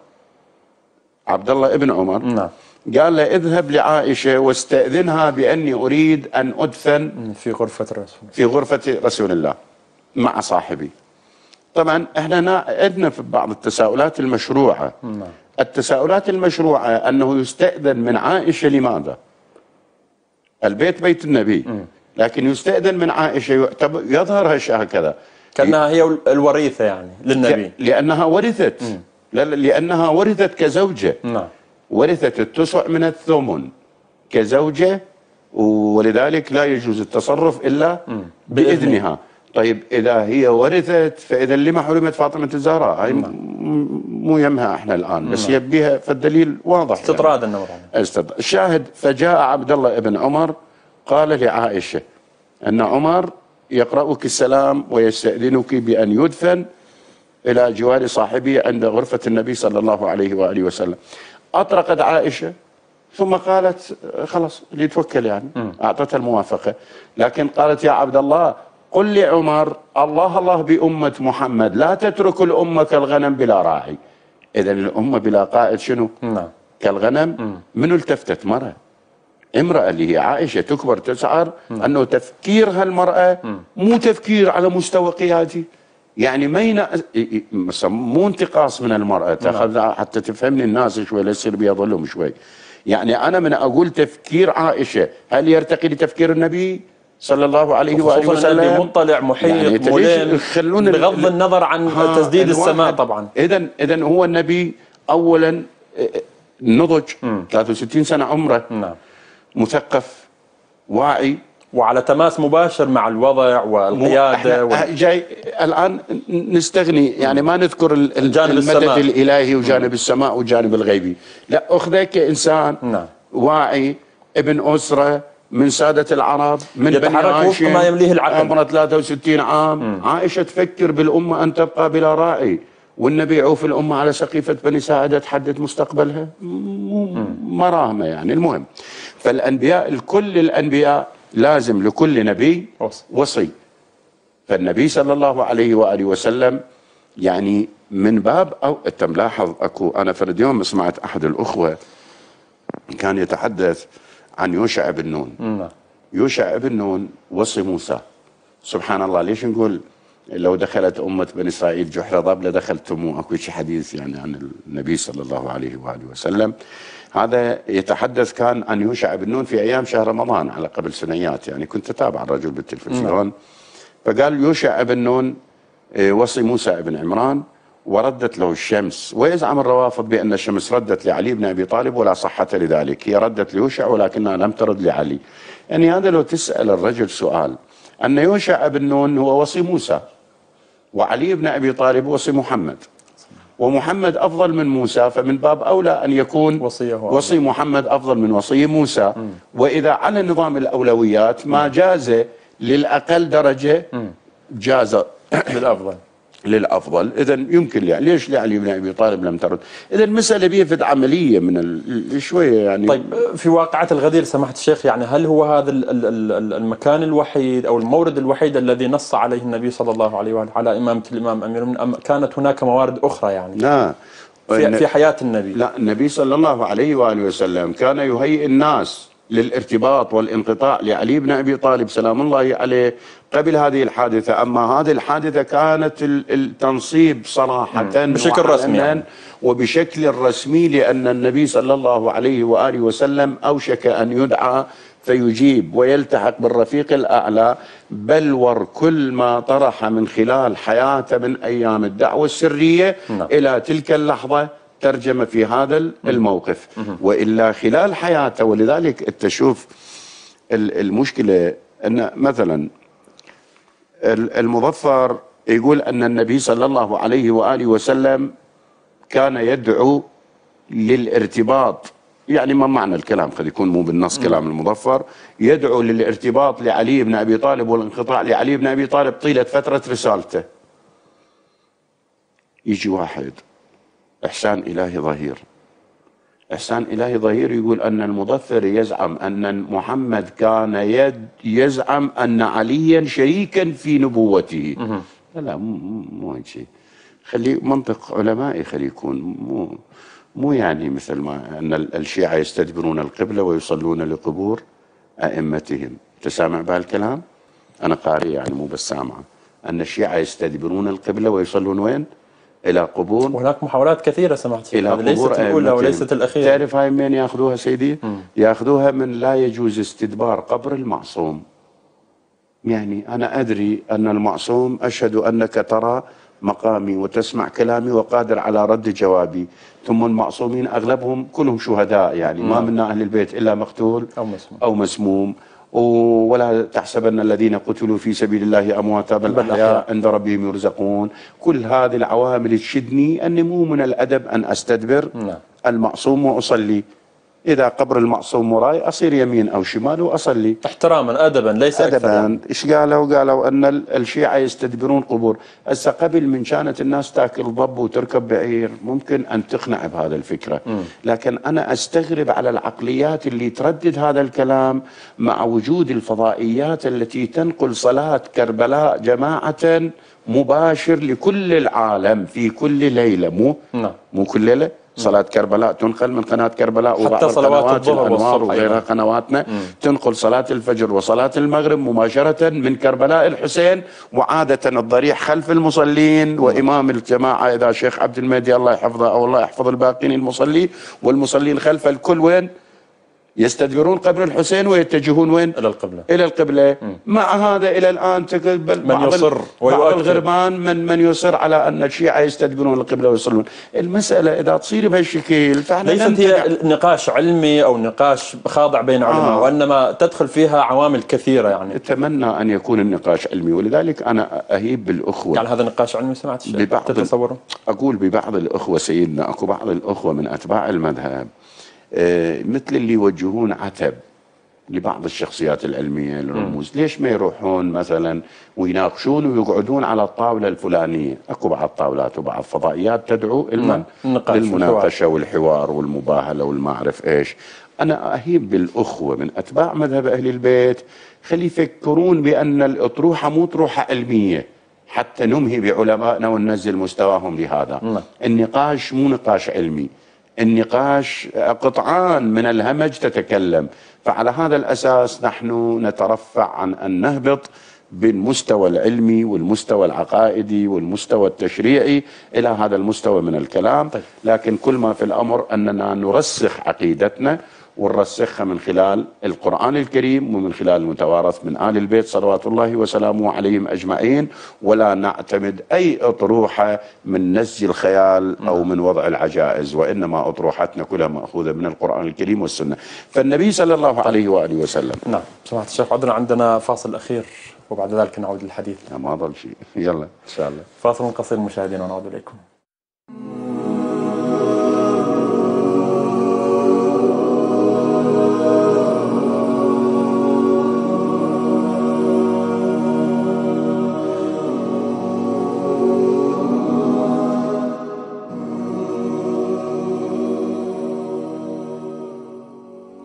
عبد الله ابن عمر. نعم. قال له اذهب لعائشة واستأذنها بأني أريد أن أدفن في غرفة الرسول في غرفة رسول الله مع صاحبي. طبعا إحنا نا- عندنا في بعض التساؤلات المشروعة. نعم. التساؤلات المشروعة أنه يستأذن من عائشة لماذا؟ البيت بيت النبي. لكن يستأذن من يعتبر- يظهر هكذا. كأنها هي الوريثة يعني للنبي. لأنها ورثت. لا- لا، لأنها ورثت كزوجة. نعم. ورثت التسع من الثمن كزوجة ولذلك لا يجوز التصرف إلا بإذنها. طيب إذا هي ورثت فإذا لما حرمت فاطمة الزهراء؟ هاي م- مو يمها إحنا الآن بس يبيها فالدليل واضح يعني. استطراد النور استطراد. الشاهد فجاء عبد الله بن عمر قال لعائشة أن عمر يقرأك السلام ويستأذنك بأن يدفن إلى جوار صاحبه عند غرفة النبي صلى الله عليه وآله وسلم. أطرقت عائشة ثم قالت خلاص اللي يتوكل يعني أعطتها الموافقة. لكن قالت يا عبد الله قل لعمر الله الله بأمة محمد لا تترك الأمة كالغنم بلا راعي. إذا الأمة بلا قائد شنو؟ نعم. كالغنم. منو التفتت مرة؟ امرأة اللي هي عائشة تكبر تسعر أنه تفكير هالمرأة مو تفكير على مستوى قيادي. يعني ما ينا... مو انتقاص من المرأة. تاخذ حتى تفهمني الناس شوي لا يصير بيظلهم شوي. يعني أنا من أقول تفكير عائشة هل يرتقي لتفكير النبي؟ صلى الله عليه النبي وسلم. مطلع محيط يعني يعني ليش يخلون ال- بغض النظر عن تسديد السماء طبعا. اذا اذا هو النبي اولا نضج 63 سنة عمره. نعم. مثقف واعي. وعلى تماس مباشر مع الوضع والقيادة وال... جاي الآن نستغني يعني ما نذكر ال- ال- جانب المدد. الإلهي وجانب السماء وجانب الغيبي. لا اخذه كانسان نعم. واعي ابن أسرة من سادة العرب من بني هاشم ما يمليه العقل. عمره 63 عام. عائشة تفكر بالأمة أن تبقى بلا راعي والنبي يعوف الأمة على سقيفة بني ساعدة تحدد مستقبلها؟ مراهمة يعني. المهم فالأنبياء الكل الأنبياء لازم لكل نبي وصي. وصي. فالنبي صلى الله عليه وآله وسلم يعني من باب أو أنت ملاحظ أكو أنا فرد يوم سمعت أحد الأخوة كان يتحدث عن يوشع بن نون. نعم. يوشع بن نون وصي موسى. سبحان الله ليش نقول لو دخلت أمة بني إسرائيل جحر ضب لدخلتموه؟ أكو شيء حديث يعني عن النبي صلى الله عليه وآله وسلم. هذا يتحدث كان عن يوشع بن نون في أيام شهر رمضان على قبل سنيات. يعني كنت أتابع الرجل بالتلفزيون. فقال يوشع بن نون إيه، وصي موسى بن عمران وردت له الشمس. ويزعم الروافض بأن الشمس ردت لعلي بن أبي طالب ولا صحة لذلك. هي ردت ليوشع ولكنها لم ترد لعلي. يعني هذا لو تسأل الرجل سؤال. أن يوشع بن نون هو وصي موسى وعلي بن أبي طالب وصي محمد. ومحمد أفضل من موسى فمن باب أولى أن يكون أفضل. وصي محمد أفضل من وصي موسى. وإذا على نظام الأولويات ما جاز للأقل درجة جاز بالأفضل. للأفضل. اذا يمكن يعني ليش لعلي بن أبي طالب لم ترد؟ اذا المساله بيفت عملية من ال- شوية يعني. طيب في واقعة الغدير سماحة الشيخ يعني هل هو هذا ال- ال- ال- المكان الوحيد أو المورد الوحيد الذي نص عليه النبي صلى الله عليه وآله على الإمام أمير المؤمنين؟ أم كانت هناك موارد أخرى يعني لا. في, في حياة النبي؟ لا النبي صلى الله عليه وآله وسلم كان يهيئ الناس للارتباط والانقطاع لعلي بن أبي طالب سلام الله عليه قبل هذه الحادثة أما هذه الحادثة كانت ال- التنصيب صراحة بشكل رسمي يعني. وبشكل رسمي لأن النبي صلى الله عليه وآله وسلم أوشك أن يدعى فيجيب ويلتحق بالرفيق الأعلى بلور كل ما طرح من خلال حياته من أيام الدعوة السرية نعم. إلى تلك اللحظة ترجم في هذا الموقف. وإلا خلال حياته ولذلك أنت شوف ال- المشكلة أن مثلا ال- المظفر يقول أن النبي صلى الله عليه وآله وسلم كان يدعو للارتباط. يعني ما معنى الكلام؟ قد يكون مو بالنص كلام المظفر. يدعو للارتباط لعلي بن أبي طالب والانقطاع لعلي بن أبي طالب طيلة فترة رسالته. يجي واحد إحسان إلهي ظهير. إحسان إلهي ظهير يقول أن المظفر يزعم أن محمد كان يد يزعم أن عليا شريكا في نبوته. لا لا مو شيء. خليه منطق علمائي خليه يكون مو مو يعني مثل ما أن ال- الشيعة يستدبرون القبلة ويصلون لقبور أئمتهم. تسامع بهالكلام أنا قارئ يعني مو بس سامع. أن الشيعة يستدبرون القبلة ويصلون وين؟ إلى قبور وهناك محاولات كثيرة الشيخ إلى هذه ليست قبور الأولى. وليست الأخيرة. تعرف هاي من ياخذوها سيدي؟ ياخذوها من لا يجوز استدبار قبر المعصوم. يعني أنا أدري أن المعصوم أشهد أنك ترى مقامي وتسمع كلامي وقادر على رد جوابي. ثم المعصومين أغلبهم كلهم شهداء يعني ما منا أهل البيت إلا مقتول أو مسموم. أو مسموم. ولا تحسبن الذين قتلوا في سبيل الله أمواتا بل احياء. عند ربهم يرزقون كل هذه العوامل تشدني أني مو من الأدب أن أستدبر نعم. المعصوم وأصلي إذا قبر المعصوم وراي أصير يمين أو شمال وأصلي. احتراما ادبا ليس. أدبا. إيش قالوا؟ قالوا أن ال- الشيعة يستدبرون قبور. هسه قبل من كانت الناس تأكل ضب وتركب بعير ممكن أن تقنع بهذا الفكرة. لكن أنا أستغرب على العقليات اللي تردد هذا الكلام مع وجود الفضائيات التي تنقل صلاة كربلاء جماعة مباشر لكل العالم في كل ليلة. مو نعم. مو كل ليلة. صلاة كربلاء تنقل من قناة كربلاء حتى وبعض صلوات الظهر الأنوار وغيرها أيضاً. قنواتنا تنقل صلاة الفجر وصلاة المغرب مباشرة من كربلاء الحسين وعادة الضريح خلف المصلين وإمام الجماعة إذا شيخ عبد المهدي الله يحفظه أو الله يحفظ الباقين المصلي والمصلين خلف الكل. وين؟ يستدبرون قبر الحسين ويتجهون وين؟ إلى القبلة. إلى القبلة. مع هذا إلى الآن تقبل من يصر بعض. الغربان من من يصر على أن الشيعة يستدبرون القبلة ويصلون. المسألة إذا تصير بهالشكل فإحنا ليست. هي نقاش علمي أو نقاش خاضع بين علماء آه. وإنما تدخل فيها عوامل كثيرة يعني. أتمنى أن يكون النقاش علمي ولذلك أنا أهيب بالأخوة. يعني هذا نقاش علمي سمعت الشيخ؟ ببعض تتصوروا أقول ببعض الأخوة سيدنا أكو بعض الأخوة من أتباع المذهب. مثل اللي يوجهون عتب لبعض الشخصيات العلمية الرموز ليش ما يروحون مثلا ويناقشون ويقعدون على الطاولة الفلانية؟ أكو بعض طاولات وبعض فضائيات تدعو نعم. المن للمناقشة والحوار والمباهلة والما أعرف إيش. أنا أهيب بالأخوة من أتباع مذهب أهل البيت خلي يفكرون بأن الأطروحة مو أطروحة علمية. حتى نمهي بعلمائنا وننزل مستواهم لهذا. نعم. النقاش مو نقاش علمي. النقاش قطعان من الهمج تتكلم فعلى هذا الأساس نحن نترفع عن أن نهبط بالمستوى العلمي والمستوى العقائدي والمستوى التشريعي إلى هذا المستوى من الكلام طيب. لكن كل ما في الأمر أننا نرسخ عقيدتنا ونرسخها من خلال القرآن الكريم ومن خلال المتوارث من آل البيت صلوات الله وسلامه عليهم أجمعين. ولا نعتمد أي أطروحة من نسج الخيال أو من وضع العجائز وإنما أطروحتنا كلها مأخوذة من القرآن الكريم والسنة. فالنبي صلى الله عليه وآله وسلم نعم سمعت الشيخ عذرا عندنا فاصل أخير وبعد ذلك نعود للحديث. ما ضل شيء. يلا. إن شاء الله. فاصل قصير مشاهدينا ونعود إليكم.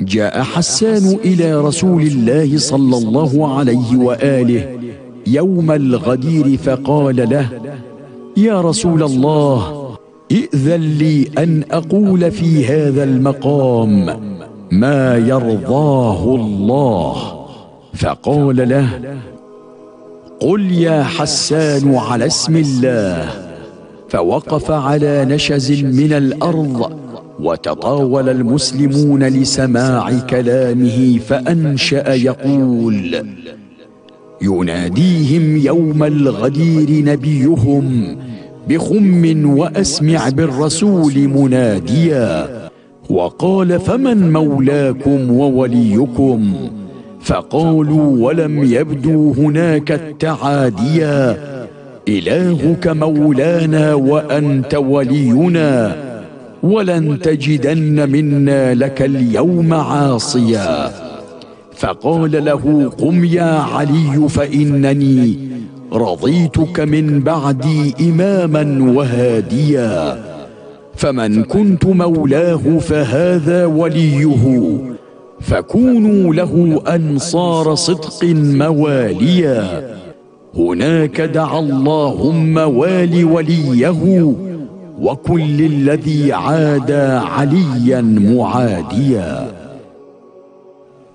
جاء حسان إلى رسول الله صلى الله عليه وآله يوم الغدير فقال له يا رسول الله ائذن لي أن أقول في هذا المقام ما يرضاه الله. فقال له قل يا حسان على اسم الله. فوقف على نشز من الأرض وتطاول المسلمون لسماع كلامه فأنشأ يقول يناديهم يوم الغدير نبيهم بخم وأسمع بالرسول مناديا وقال فمن مولاكم ووليكم؟ فقالوا ولم يبدو هناك التعاديا إلهك مولانا وأنت ولينا ولن تجدن منا لك اليوم عاصيا. فقال له قم يا علي فإنني رضيتك من بعدي إماما وهاديا. فمن كنت مولاه فهذا وليه. فكونوا له أنصار صدق مواليا. هناك دعا اللهم والي وليه. وكل الذي عادى عليا معاديا.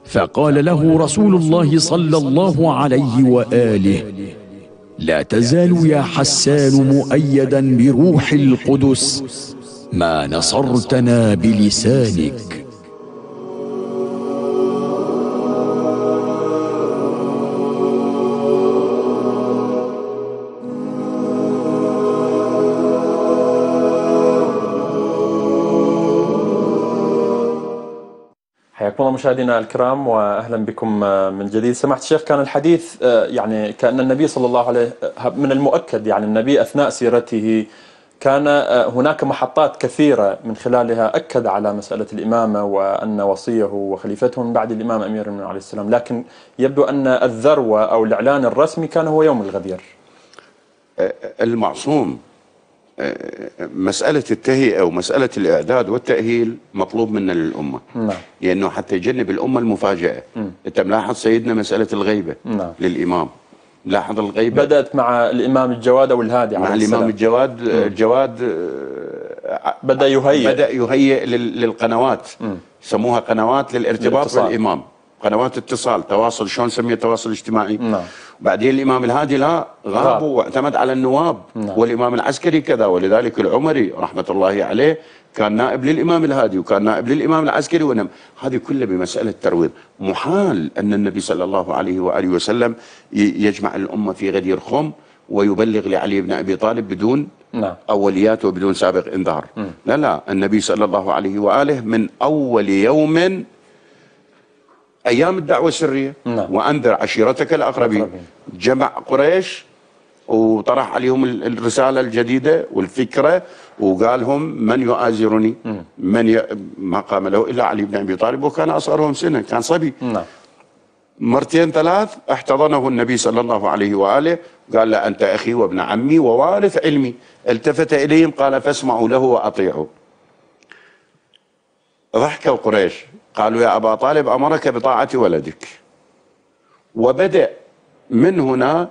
فقال له رسول الله صلى الله عليه وآله لا تزال يا حسان مؤيدا بروح القدس ما نصرتنا بلسانك. مشاهدينا الكرام واهلا بكم من جديد. سمعت الشيخ كان الحديث يعني كأن النبي صلى الله عليه من المؤكد يعني النبي أثناء سيرته كان آه، هناك محطات كثيرة من خلالها أكد على مسألة الإمامة وأن وصيه وخليفته من بعد الإمام أمير المؤمنين عليه السلام. لكن يبدو أن الذروة أو الإعلان الرسمي كان هو يوم الغدير. المعصوم آه، مسألة التهيئة ومسألة الإعداد والتأهيل مطلوب منا للأمة. نعم. لأنه حتى يجنب الأمة المفاجأة. أنت ملاحظ سيدنا مسألة الغيبة نعم. للإمام. لاحظ الغيبة؟ بدأت مع الإمام الجواد أو الهادي مع عليه الإمام السلام. الجواد الجواد بدأ يهيئ. بدأ يهيئ لل- للقنوات. سموها قنوات للارتباط. بالإمام. قنوات اتصال تواصل شلون نسميه تواصل اجتماعي؟ نعم. بعدين الإمام الهادي لا غاب. غابوا واعتمد على النواب نعم. والإمام العسكري كذا ولذلك العمري رحمة الله عليه كان نائب للإمام الهادي وكان نائب للإمام العسكري ونم هذه كلها بمسألة ترويض. محال أن النبي صلى الله عليه وآله وسلم يجمع الأمة في غدير خم ويبلغ لعلي بن أبي طالب بدون نعم. أوليات وبدون سابق إنذار. لا لا. النبي صلى الله عليه وآله من أول يوم أيام الدعوة السرية. نعم. وأنذر عشيرتك الأقربين. الأقربين. جمع قريش وطرح عليهم ال- الرسالة الجديدة والفكرة وقالهم من يؤازرني؟ من ي... ما قام له إلا علي بن أبي طالب وكان أصغرهم سنا كان صبي. نعم. مرتين ثلاث احتضنه النبي صلى الله عليه وآله قال له أنت أخي وابن عمي ووارث علمي. التفت إليهم قال فاسمعوا له واطيعوا ضحكوا قريش. قالوا يا أبا طالب أمرك بطاعة ولدك. وبدأ من هنا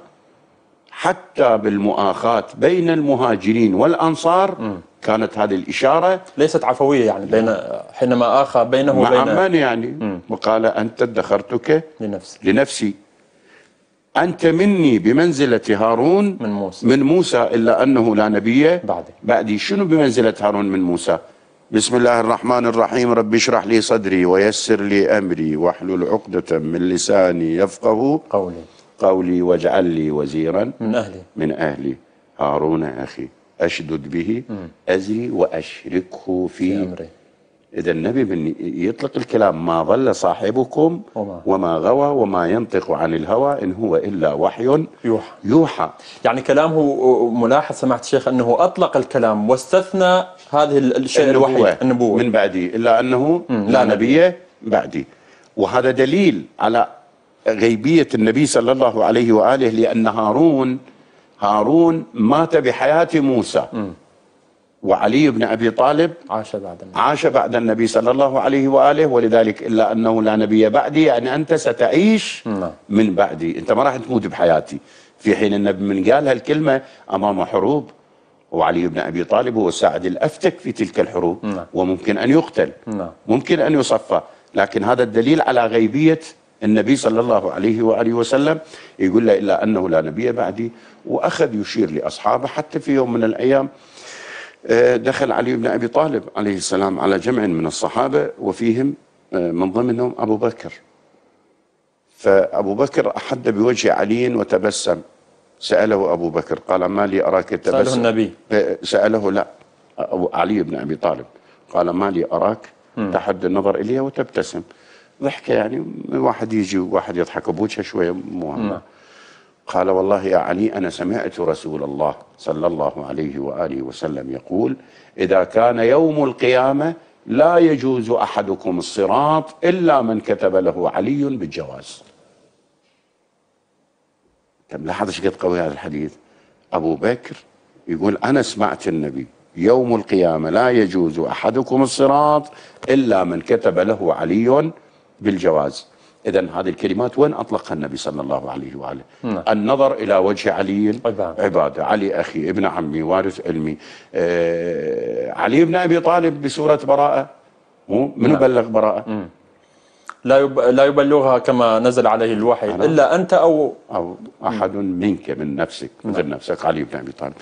حتى بالمؤاخاه بين المهاجرين والأنصار. كانت هذه الإشارة. ليست عفوية يعني بين حينما آخى بينه مع وبين من يعني؟ وقال أنت ادخرتك لنفسه لنفسي. أنت مني بمنزلة هارون من موسى. من موسى إلا أنه لا نبي بعدي. بعدي. شنو بمنزلة هارون من موسى؟ بسم الله الرحمن الرحيم. رب اشرح لي صدري ويسر لي أمري. واحلل عقدة من لساني يفقه قولي. قولي واجعل لي وزيرا من أهلي. من أهلي. هارون أخي أشدد به أزري وأشركه في في أمري. إذا النبي من يطلق الكلام ما ضل صاحبكم وما. وما غوى وما ينطق عن الهوى إن هو إلا وحي يوحى. يوحى. يعني كلامه ملاحظ سماحة الشيخ أنه أطلق الكلام واستثنى هذه الشيء الوحيد النبوة. من بعدي إلا أنه لا لا نبي. بعدي. وهذا دليل على غيبية النبي صلى الله عليه وآله لأن هارون هارون مات بحياة موسى. وعلي بن أبي طالب عاش بعد النبي. عاش بعد النبي صلى الله عليه وآله ولذلك إلا أنه لا نبي بعدي يعني أنت ستعيش نعم. من بعدي أنت ما راح تموت بحياتي في حين النبي من قال هالكلمة أمام حروب وعلي بن أبي طالب هو الساعد الأفتك في تلك الحروب نعم. وممكن أن يقتل نعم. ممكن أن يصفى لكن هذا الدليل على غيبية النبي صلى الله عليه وآله وسلم يقول له إلا أنه لا نبي بعدي وأخذ يشير لأصحابه حتى في يوم من الأيام دخل علي بن أبي طالب عليه السلام على جمع من الصحابة وفيهم آه، من ضمنهم أبو بكر. فأبو بكر أحد بوجه علي وتبسم. سأله أبو بكر قال ما لي أراك تبسم؟ سأله النبي. آه، سأله لا. أبو علي بن أبي طالب قال ما لي أراك تحد النظر إلي وتبتسم. ضحكة يعني واحد يجي وواحد يضحك بوجهه شوية مو نعم. قال والله يا علي أنا سمعت رسول الله صلى الله عليه وآله وسلم يقول إذا كان يوم القيامة لا يجوز أحدكم الصراط إلا من كتب له علي بالجواز. طب لاحظ إيش قد قوي هذا الحديث؟ أبو بكر يقول أنا سمعت النبي يوم القيامة لا يجوز أحدكم الصراط إلا من كتب له علي بالجواز. إذا هذه الكلمات وين أطلقها النبي صلى الله عليه وآله؟ نعم. النظر إلى وجه علي عبادة. عبادة. علي أخي ابن عمي وارث علمي. آه علي بن أبي طالب بسورة براءة؟ منو نعم. بلغ براءة؟ لا يب... لا يبلغها كما نزل عليه الوحي نعم. إلا أنت أو أو أحد منك من نفسك مثل نفسك علي بن أبي طالب.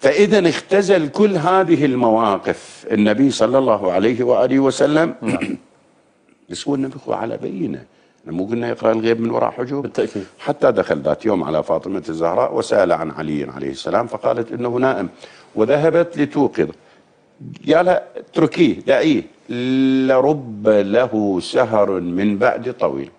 فإذا اختزل كل هذه المواقف النبي صلى الله عليه وآله وسلم. *clears throat* بس هو النبي هو على بينة. مو قلنا يقرأ الغيب من وراء حجوب. بالتأكيد. حتى دخل ذات يوم على فاطمة الزهراء وسأل عن علي عليه السلام فقالت إنه نائم. وذهبت لتوقظ. قال اتركيه دعيه. لرب له سهر من بعد طويل.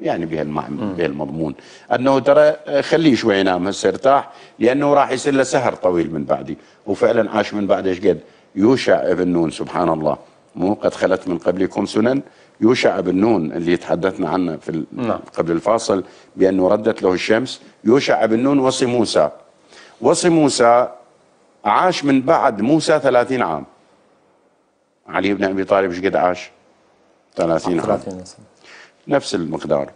يعني بهالمضمون. أنه ترى خليه شوي ينام هسه ارتاح لأنه راح يصير له سهر طويل من بعدي. وفعلا عاش من بعد إيش قد؟ يوشع ابن نون سبحان الله. مو قد خلت من قبلكم سنن. يوشع بن نون اللي تحدثنا عنه في نعم. قبل الفاصل بأنه ردت له الشمس. يوشع بن نون وصي موسى. وصي موسى عاش من بعد موسى 30 عام. علي بن أبي طالب إيش قد عاش؟ 30 عام. 30 سنة. نفس المقدار.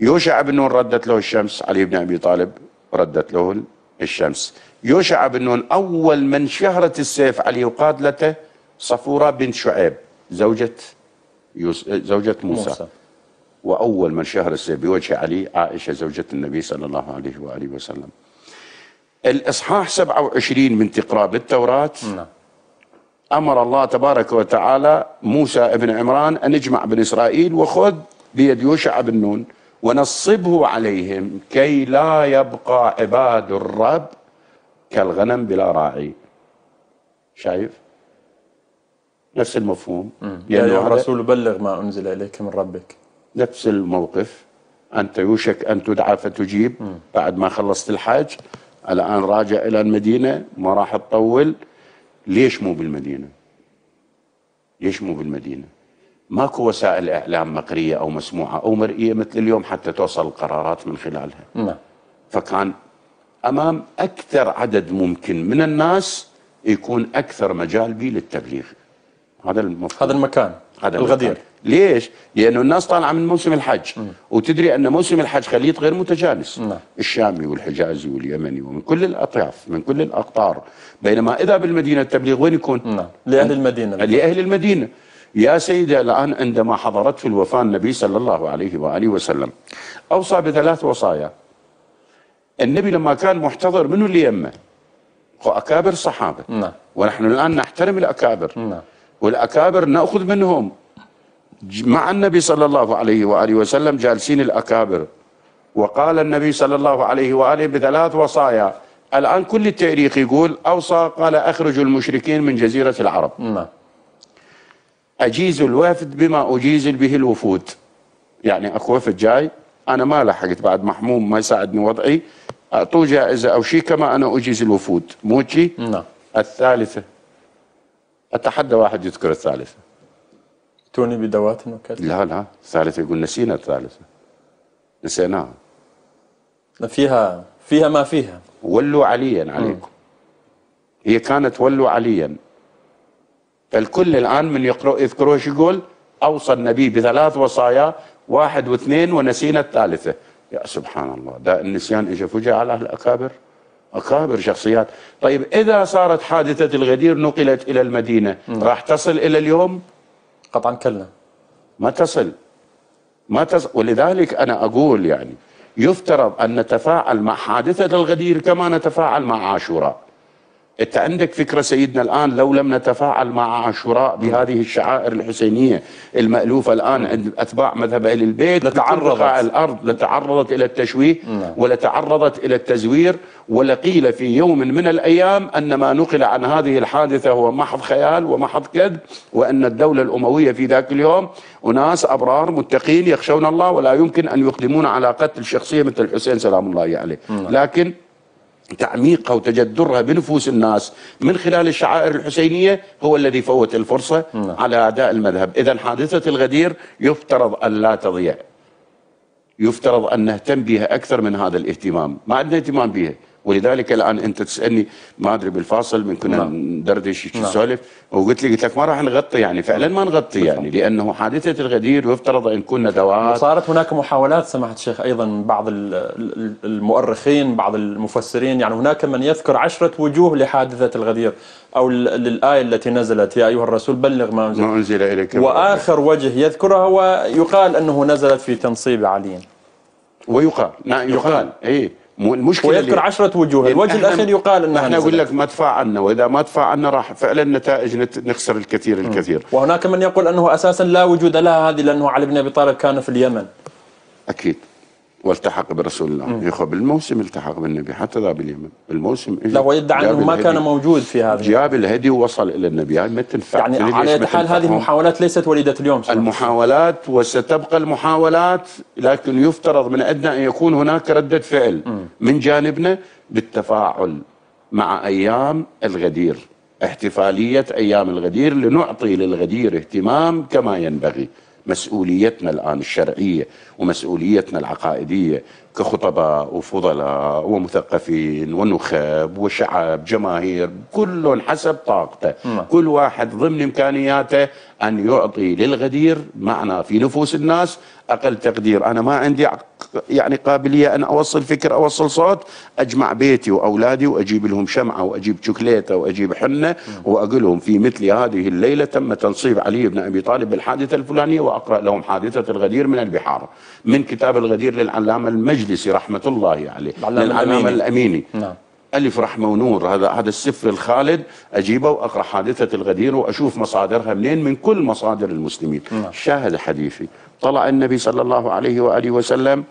يوشع بن نون ردت له الشمس. علي بن أبي طالب ردت له الشمس. يوشع بن نون أول من شهرت السيف عليه وقاتلته صفورة بنت شعيب. زوجة. زوجة موسى, موسى. وأول من شهر السيف بوجه علي عائشة زوجة النبي صلى الله عليه وآله وسلم. الإصحاح 27 من تقرا بالتوراه نعم. أمر الله تبارك وتعالى موسى ابن عمران أن يجمع بني إسرائيل وخذ بيد يوشع بن نون ونصبه عليهم كي لا يبقى عباد الرب كالغنم بلا راعي. شايف؟ نفس المفهوم. يا هذا الرسول بلغ ما أنزل إليك من ربك. نفس الموقف. أنت يوشك أن تدعى فتجيب. بعد ما خلصت الحج الآن راجع إلى المدينة. ما راح تطول. ليش مو بالمدينة؟ ليش مو بالمدينة؟ ماكو وسائل إعلام مقرية أو مسموعة أو مرئية مثل اليوم حتى توصل القرارات من خلالها. نعم. فكان أمام أكثر عدد ممكن من الناس يكون أكثر مجال به للتبليغ. هذا المفهوم. هذا المكان هذا الغدير. المكان. ليش؟ لأنه الناس طالعة من موسم الحج وتدري أن موسم الحج خليط غير متجانس. نعم. الشامي والحجازي واليمني ومن كل الأطياف من كل الأقطار. بينما إذا بالمدينة التبليغ وين يكون؟ نعم. لأهل المدينة. لأهل المدينة. يا سيدي الآن عندما حضرت في الوفاة النبي صلى الله عليه وآله وسلم أوصى بثلاث وصايا. النبي لما كان محتضر منه اللي يمه هو أكابر الصحابة نعم. ونحن الآن نحترم الأكابر. نعم. والأكابر نأخذ منهم. مع النبي صلى الله عليه وآله وسلم جالسين الأكابر. وقال النبي صلى الله عليه وآله بثلاث وصايا. الآن كل التاريخ يقول أوصى قال أخرجوا المشركين من جزيرة العرب. نعم. أجيز الوافد بما أجيز به الوفود. يعني أكو وفد جاي أنا ما لحقت بعد محموم ما يساعدني وضعي. أعطوه جائزة أو شيء كما أنا أجيز الوفود. مو نعم. الثالثة. أتحدى واحد يذكر الثالثة. توني بدوات وكذا لا لا. الثالثه يقول نسينا الثالثة. نسيناها. فيها فيها ما فيها. ولوا عليا عليكم. هي كانت ولوا عليا. فالكل الآن من يقرأ يذكروا إيش يقول؟ أوصى النبي بثلاث وصايا واحد واثنين ونسينا الثالثة. يا سبحان الله. ده النسيان اجى فجأة على الأكابر. أكابر شخصيات. طيب إذا صارت حادثة الغدير نقلت إلى المدينة راح تصل إلى اليوم؟ قطعا كلا ما تصل. ما تصل ولذلك أنا أقول يعني يفترض أن نتفاعل مع حادثة الغدير كما نتفاعل مع عاشوراء. أنت عندك فكرة سيدنا الآن لو لم نتفاعل مع عاشوراء بهذه الشعائر الحسينية المألوفة الآن عند أتباع مذهب أهل البيت لتعرضت. الأرض لتعرضت إلى التشويه ولتعرضت إلى التزوير ولقيل في يوم من الأيام أن ما نقل عن هذه الحادثة هو محض خيال ومحض كذب وأن الدولة الأموية في ذاك اليوم أناس أبرار متقين يخشون الله ولا يمكن أن يقدمون على قتل شخصية مثل الحسين سلام الله عليه. لكن تعميقها وتجذرها بنفوس الناس من خلال الشعائر الحسينية هو الذي فوت الفرصة على أعداء المذهب. إذا حادثة الغدير يفترض أن لا تضيع. يفترض أن نهتم بها أكثر من هذا الاهتمام. ما عندنا اهتمام بها. ولذلك الآن أنت تسألني ما أدري بالفاصل من كنا نعم. ندردش نعم. نسولف وقلت لي قلت لك ما راح نغطي يعني فعلا ما نغطي يعني لأنه حادثة الغدير يفترض أن كنا ندوات وصارت هناك محاولات سماحة الشيخ أيضا من بعض ال- ال- المؤرخين بعض المفسرين يعني هناك من يذكر عشرة وجوه لحادثة الغدير ال- للآية التي نزلت يا أيها الرسول بلغ ما أنزل. ما أنزل إليك. وآخر وجه يذكرها ويقال أنه نزلت في تنصيب علي. ويقال نعم يقال. اي مو المشكلة ويذكر اللي- عشرة وجوه. الوجه الأخير يقال أنها إحنا أقول. لك ما تفاعلنا وإذا ما تفاعلنا راح فعلا نتائج نت- نخسر الكثير الكثير. وهناك من يقول أنه أساسا لا وجود لها هذه لأنه علي بن أبي طالب كان في اليمن. أكيد. والتحق برسول الله. يا اخوه بالموسم التحق بالنبي حتى ذا باليمن. الموسم إجا لا ويدعي جاب أنه ما. كان موجود في هذا جاب الهدي ووصل إلى النبي. هاي ما تنفع. يعني على ما حال هذه؟ المحاولات ليست وليدة اليوم. المحاولات وستبقى المحاولات لكن يفترض من أدنى أن يكون هناك ردة فعل. من جانبنا بالتفاعل مع أيام الغدير. احتفالية أيام الغدير لنعطي للغدير اهتمام كما ينبغي. مسؤوليتنا الآن الشرعية ومسؤوليتنا العقائدية كخطباء وفضلاء ومثقفين ونخب وشعب جماهير كل حسب طاقته. كل واحد ضمن إمكانياته أن يعطي للغدير معنى في نفوس الناس. أقل تقدير أنا ما عندي يعني قابلية أن أوصل فكر أوصل صوت. أجمع بيتي وأولادي وأجيب لهم شمعة وأجيب شوكليتة وأجيب حنة وأقول لهم في مثل هذه الليلة تم تنصيب علي بن أبي طالب بالحادثه الفلانية وأقرأ لهم حادثة الغدير من البحار. من كتاب الغدير للعلامة المجلسي رحمة الله عليه للعلامه الأميني. الأميني. نعم. ألف رحمة ونور. هذا هذا السفر الخالد أجيبه وأقرأ حادثة الغدير وأشوف مصادرها منين؟ من كل مصادر المسلمين. شاهد حديثي. طلع النبي صلى الله عليه وآله وسلم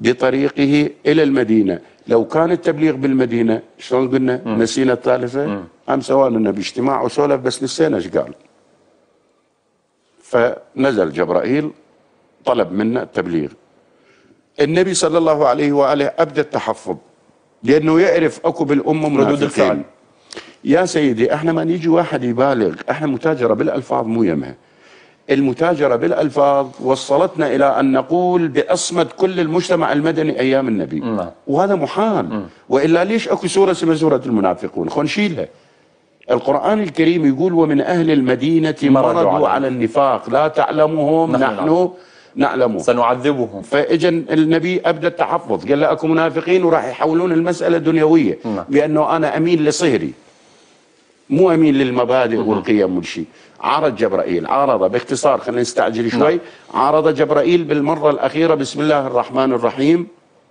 بطريقه إلى المدينة. لو كان التبليغ بالمدينة شلون قلنا؟ نسينا الثالثة أم سوانا النبي اجتماع وسولف بس نسينا إيش قال. فنزل جبرائيل طلب منا التبليغ. النبي صلى الله عليه وآله أبدى التحفظ. لأنه يعرف أكو بالأمة ردود الفعل. يا سيدي إحنا ما نيجي واحد يبالغ إحنا متاجرة بالألفاظ مو يمها المتاجرة بالألفاظ وصلتنا إلى أن نقول بأصمت كل المجتمع المدني أيام النبي. نعم. وهذا محال. وإلا ليش أكو سورة اسمها سورة المنافقون؟ خل نشيلها القرآن الكريم يقول ومن أهل المدينة مرضوا على النفاق. لا تعلمهم نحن نحن نعلمهم سنعذبهم. فإجا النبي أبدأ التحفظ. قال له أكو منافقين وراح يحولون المسألة دنيوية. نعم. بأنه أنا أمين لصهري. مو أمين للمبادئ والقيم والشيء. عارض جبرائيل. عارض باختصار خلينا نستعجل شوي. عارض جبرائيل بالمرة الأخيرة. بسم الله الرحمن الرحيم.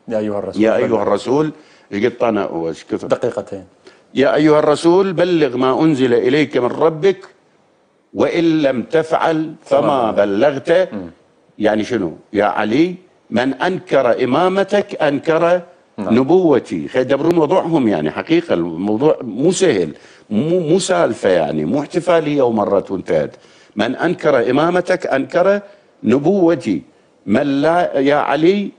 يا أيها الرسول. يا أيها الرسول. إيش وإيش كثر. دقيقتين. يا أيها الرسول بلغ ما أنزل إليك من ربك. وإن لم تفعل فما بلغت. يعني شنو؟ يا علي من أنكر إمامتك أنكر نبوتي. خيدبرون وضعهم يعني حقيقة الموضوع مو سهل مو مو سالفة يعني مو احتفالية ومرت وانتهت من أنكر إمامتك أنكر نبوتي. من لا يا علي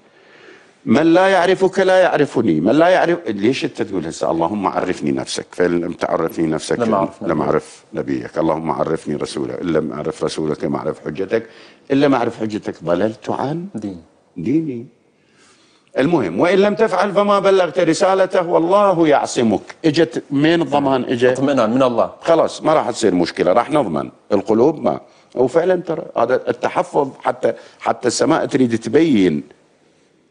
من لا يعرفك لا يعرفني. من لا يعرف ليش انت تقول هسه اللهم عرفني نفسك؟ فإن لم تعرفني نفسك لم أعرف لم نبيك. أعرف نبيك. اللهم عرفني رسولك. إن لم أعرف رسولك لم أعرف حجتك. إن لم أعرف حجتك ضللت عن دين ديني. المهم وإن لم تفعل فما بلغت رسالته والله يعصمك. إجت من الضمان إجت؟ اطمئنان من الله. خلاص ما راح تصير مشكلة راح نضمن. القلوب ما. وفعلا ترى هذا التحفظ حتى حتى السماء تريد تبين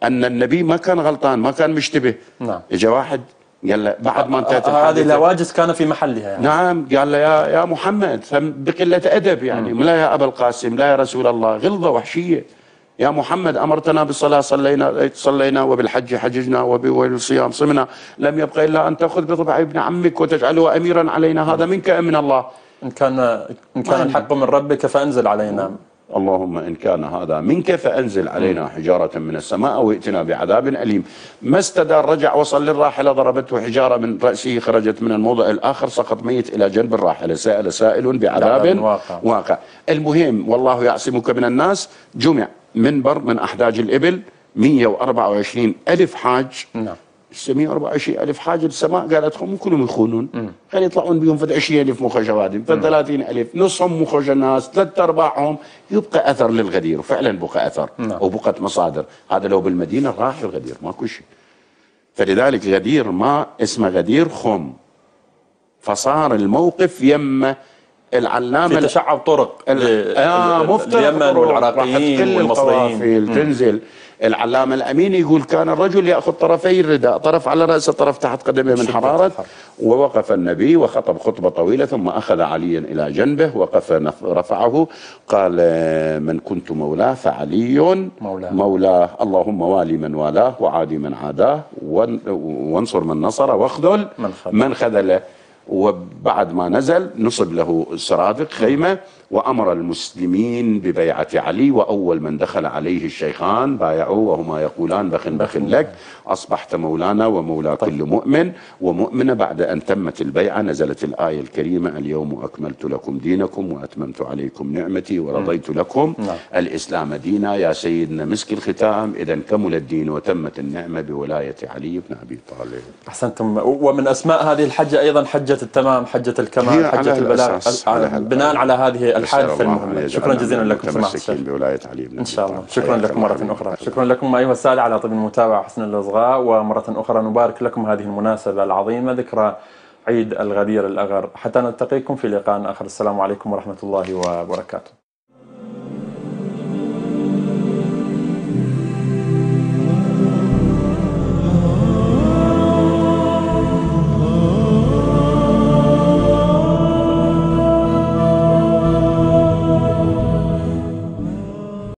أن النبي ما كان غلطان ما كان مشتبه. نعم. اجى واحد قال له بعد ما انتهت هذه الهواجس كان في محلها يعني. نعم قال له يا يا محمد بقلة أدب يعني. لا يا أبا القاسم لا يا رسول الله غلظة وحشية. يا محمد أمرتنا بالصلاة صلينا صلينا وبالحج حججنا وبالصيام صمنا. لم يبق إلا أن تأخذ بضبع ابن عمك وتجعله اميرا علينا. هذا منك ام من الله. إن كان إن كان الحق من ربك فأنزل علينا. اللهم إن كان هذا منك فأنزل علينا حجارة من السماء أو ائتنا بعذاب أليم. ما استدار رجع وصل للراحلة ضربته حجارة من رأسه خرجت من الموضع الآخر سقط ميت إلى جنب الراحلة. سأل سائل بعذاب بعذاب واقع. واقع. المهم والله يعصمك من الناس. جمع منبر من أحداج الإبل 124 ألف حاج. نعم. 624 ألف حاج السماء قالت مو كلهم يخونون. خلي يطلعون بهم فد 20 ألف مخرج وادم فد 30 ألف. نصهم مخرج الناس ثلاث أرباعهم يبقى أثر للغدير. وفعلا بقى أثر. نعم. وبقت مصادر. هذا لو بالمدينة راح الغدير ماكو شيء. فلذلك غدير ما اسمه غدير خم. فصار الموقف يم العلامة في تشعب طرق ل- آه ل- مفترق اليمن والعراقيين والمصريين تنزل العلامة الأمين يقول كان الرجل يأخذ طرفي الرداء طرف على رأسه طرف تحت قدمه من حرارة. ووقف النبي وخطب خطبة طويلة ثم أخذ عليا إلى جنبه وقف رفعه قال آه، من كنت مولاه فعلي مولاه. مولاه اللهم والي من والاه وعادي من عاداه وان- وانصر من نصر واخذل من خذل. من خذله وبعد ما نزل نصب له سرادق خيمة وأمر المسلمين ببيعة علي وأول من دخل عليه الشيخان بايعوه وهما يقولان بخ بخ لك أصبحت مولانا ومولى طيب. كل مؤمن ومؤمنة بعد أن تمت البيعة نزلت الآية الكريمة اليوم أكملت لكم دينكم وأتممت عليكم نعمتي ورضيت لكم. نعم. الإسلام دينا يا سيدنا مسك الختام. إذا كمل الدين وتمت النعمة بولاية علي بن أبي طالب. أحسنتم. ومن أسماء هذه الحجة أيضا حجة التمام حجة الكمال على البلاغ هال- بناء على هذه المهمه يجعلنا شكرا جزيلا لكم. سماحه الشيخ بولاية علي بن أبي شاء الله. شكرا لكم حبيبي. أخرى. شكرا لكم أيها الساده على طيب المتابعة وحسن الأصغاء ومرة أخرى نبارك لكم هذه المناسبة العظيمة ذكرى عيد الغدير الأغر. حتى نلتقيكم في لقاء آخر. السلام عليكم ورحمة الله وبركاته.